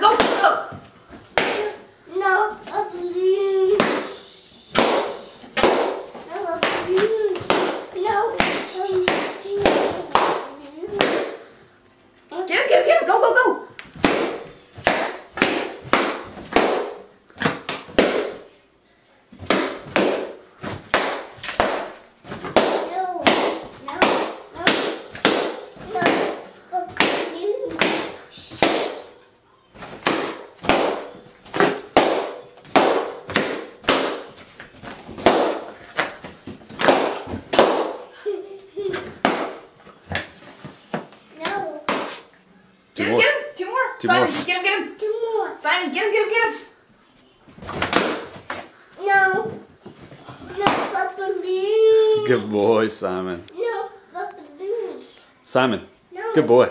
Simon, go, go. No, a balloon. No, a balloon. No, a balloon. Get him, get him, get him. Go, go, go. No, no, no, no, a balloon. No, Get him, more. get him. Two more. Two Simon, more. just get him, get him. two more. Simon, get him, get him, get him. No, no, a balloon. Good boy, Simon. No, a balloon. Simon. No. Good boy.